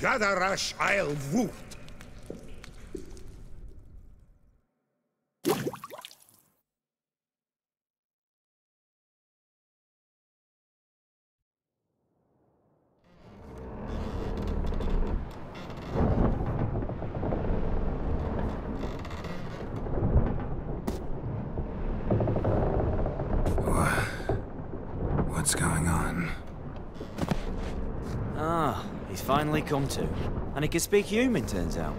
Gadarash I'll What's going on? Ah, he's finally come to. And he can speak human, turns out.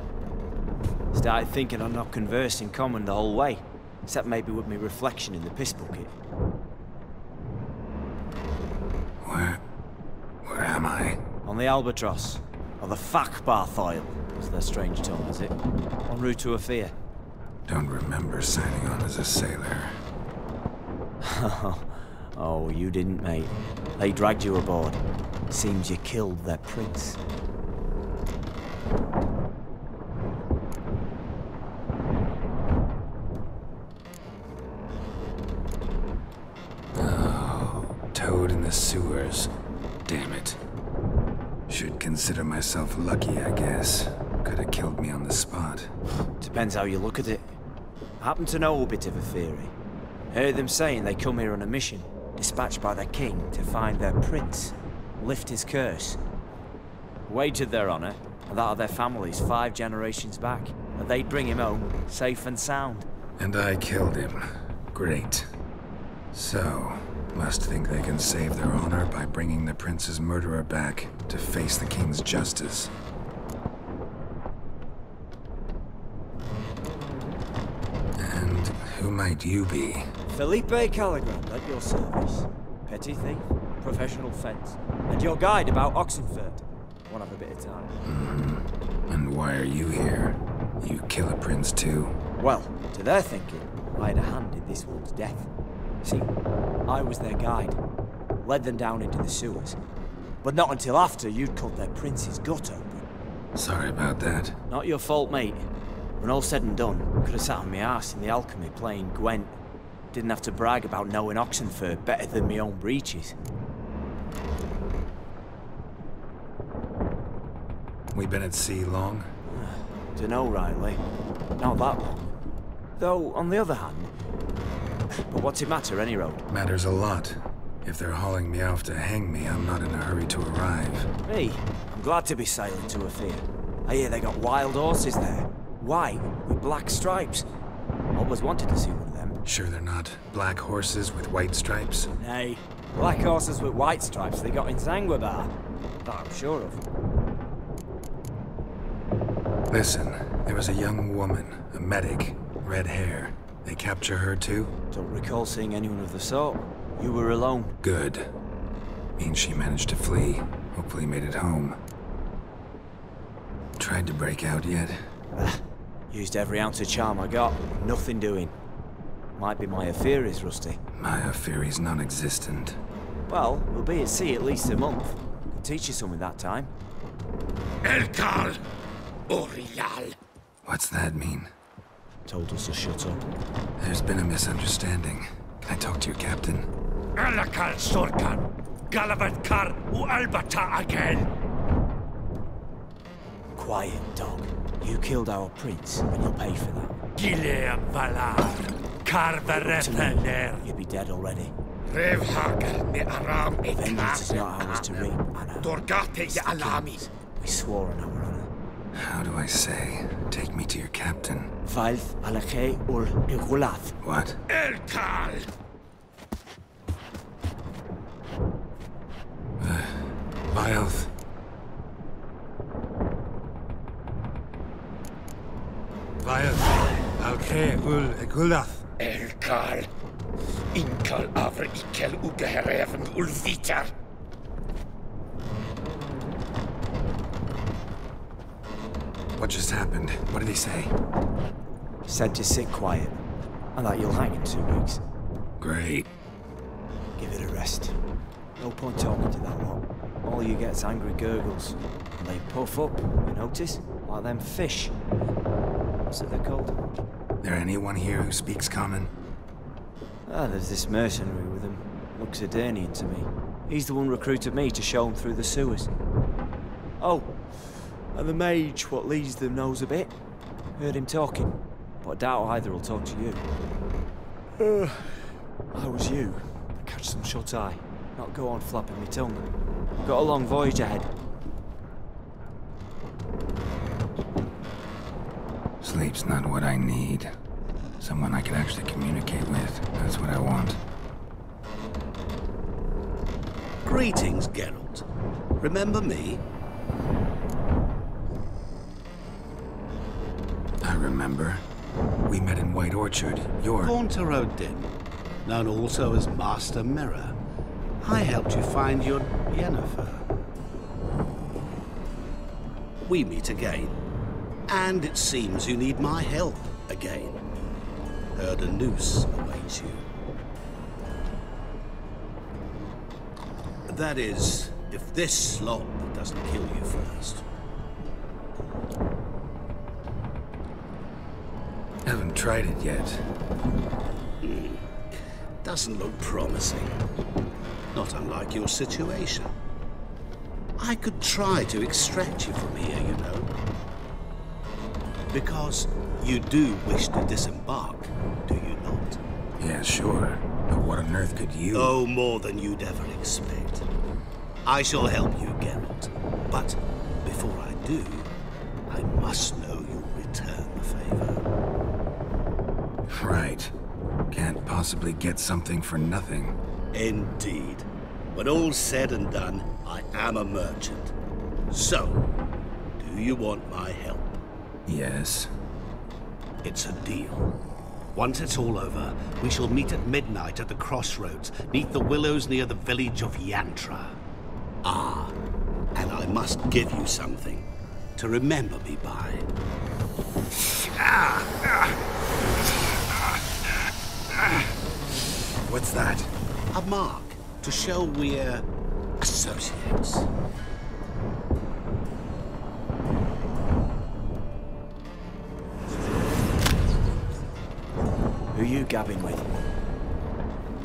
Started thinking I'd not conversed in common the whole way. Except maybe with me reflection in the piss bucket. Where... Where am I? On the Albatross. Or the Fakbarth Oil, as their strange tongue has it. En route to Afir. Don't remember signing on as a sailor. Oh, you didn't, mate. They dragged you aboard. Seems you killed their prince. Oh, toad in the sewers. Damn it. Should consider myself lucky, I guess. Could have killed me on the spot. Depends how you look at it. I happen to know a bit of a theory. Heard them saying they come here on a mission, dispatched by their king to find their prince, lift his curse. Wagered their honor, and that of their families five generations back, that they'd bring him home, safe and sound. And I killed him. Great. So, must think they can save their honor by bringing the prince's murderer back to face the king's justice. And who might you be? Felipe Caligrand at your service. Petty thief, professional fence, and your guide about Oxenfurt. Wanna have a bit of time? Hmm. And why are you here? You kill a prince too? Well, to their thinking, I had a hand in this one's death. See, I was their guide, led them down into the sewers. But not until after you'd cut their prince's gut open. Sorry about that. Not your fault, mate. When all said and done, could have sat on my ass in the alchemy playing Gwent. Didn't have to brag about knowing Oxenfurt better than my own breeches. We been at sea long? Dunno, Riley. Not that long. Though, on the other hand... But what's it matter, any road? Matters a lot. If they're hauling me off to hang me, I'm not in a hurry to arrive. Me? I'm glad to be sailing to Afir. I hear they got wild horses there. White, with black stripes. Always wanted to see one of them. Sure they're not black horses with white stripes? Nay, black horses with white stripes they got in Zangvebar. That I'm sure of. Listen, there was a young woman, a medic, red hair. They capture her too? Don't recall seeing anyone of the sort. You were alone. Good. Means she managed to flee. Hopefully made it home. Tried to break out yet? Used every ounce of charm I got. Nothing doing. Might be my affair is rusty. Maya Fury's non-existent. Well, we'll be at sea at least a month. Could teach you something that time. Elkal, Orial. What's that mean? Told us to shut up. There's been a misunderstanding. Can I talk to your captain? Alakal Sorkan, Galavat Kar, U Albata again. Quiet, dog. You killed our prince, and you'll pay for that. Gileam Valar, Kar To me, you'd be dead already. Rev Hagar, Me Aram Vengeance is not ours to reap, Ekar, Anna. Dorgate It's Alami. We swore on our honor. How do I say? Take me to your captain. Valth alache ul igulath. What? Elkal, Vilth. Uh, Vilth, Alche ul Egulath. Elkal. Inkal Avre Ikel Ugehereven Ulviter. What just happened? What did he say? Said to sit quiet, and that you'll hang in two weeks. Great. Give it a rest. No point talking to that lot. All you get's angry gurgles. And they puff up, you. Notice? Like them fish. What's it they're called? There anyone here who speaks common? Ah, there's this mercenary with him. Looks Redanian to me. He's the one recruited me to show him through the sewers. Oh, and the mage what leads them knows a bit. Heard him talking, but I doubt either will talk to you. Uh, I was you. Catch some shut eye. Not go on flapping me tongue. Got a long voyage ahead. Sleep's not what I need. Someone I can actually communicate with. That's what I want. Greetings, Geralt. Remember me? Remember. We met in White Orchard. You're... Gaunter O'Dimm, known also as Master Mirror. I helped you find your Yennefer. We meet again. And it seems you need my help again. Heard a noose awaits you. That is, if this slop doesn't kill you first. Tried it yet. Hmm. Doesn't look promising. Not unlike your situation. I could try to extract you from here, you know. Because you do wish to disembark, do you not? Yeah, sure. But what on earth could you... Oh, more than you'd ever expect. I shall help you, Geralt. But before I do, I must Right. Can't possibly get something for nothing. Indeed. When all's said and done, I am a merchant. So, do you want my help? Yes. It's a deal. Once it's all over, we shall meet at midnight at the crossroads, neath the willows near the village of Yantra. Ah, and I must give you something to remember me by. What's that? A mark to show we're associates. Who you gabbing with?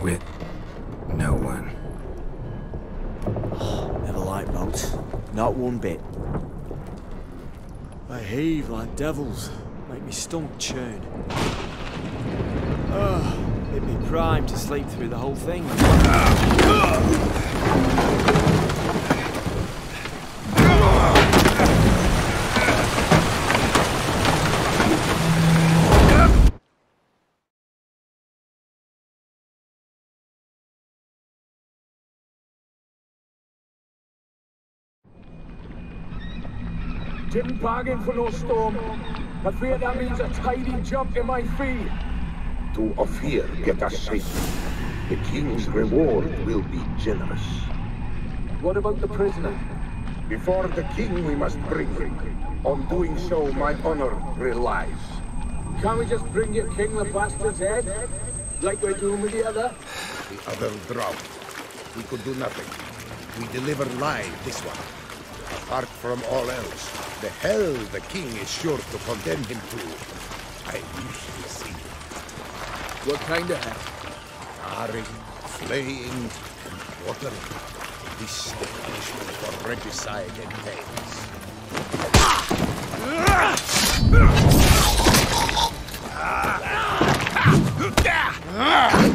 With... no one. Never liked boats. Not one bit. They heave like devils. Make me stomach churn. Ah, hit be prime to sleep through the whole thing. Didn't bargain for no storm. I fear that means a tidy jump in my fee. To Ophir get us safely. The king's reward will be generous. What about the prisoner? Before the king we must bring him. On doing so, my honor relies. Can't we just bring your king the bastard's head? Like we're doing with the other? The other drowned. We could do nothing. We deliver live this one. Apart from all else, the hell the king is sure to condemn him to. I usually see What kind of head? Charring, flaying, and watering. This is the punishment for regicide and pains. Pathetic.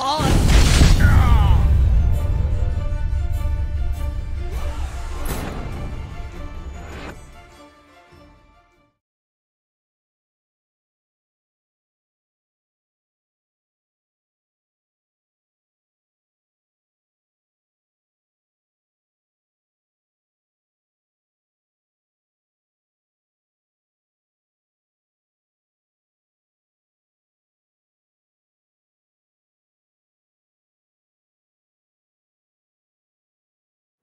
Te